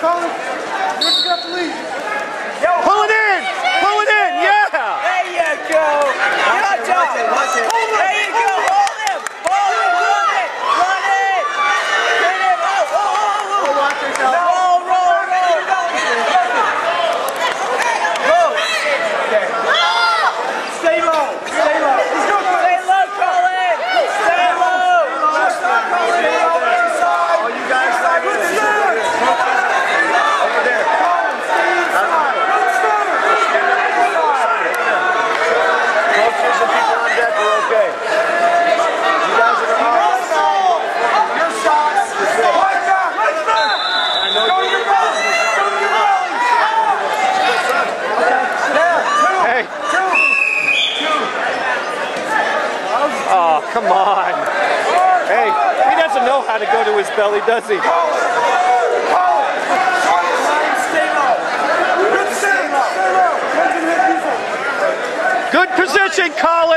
Colin, you're to police. Yo, Come on. Hey, he doesn't know how to go to his belly, does he? Good position, Colin.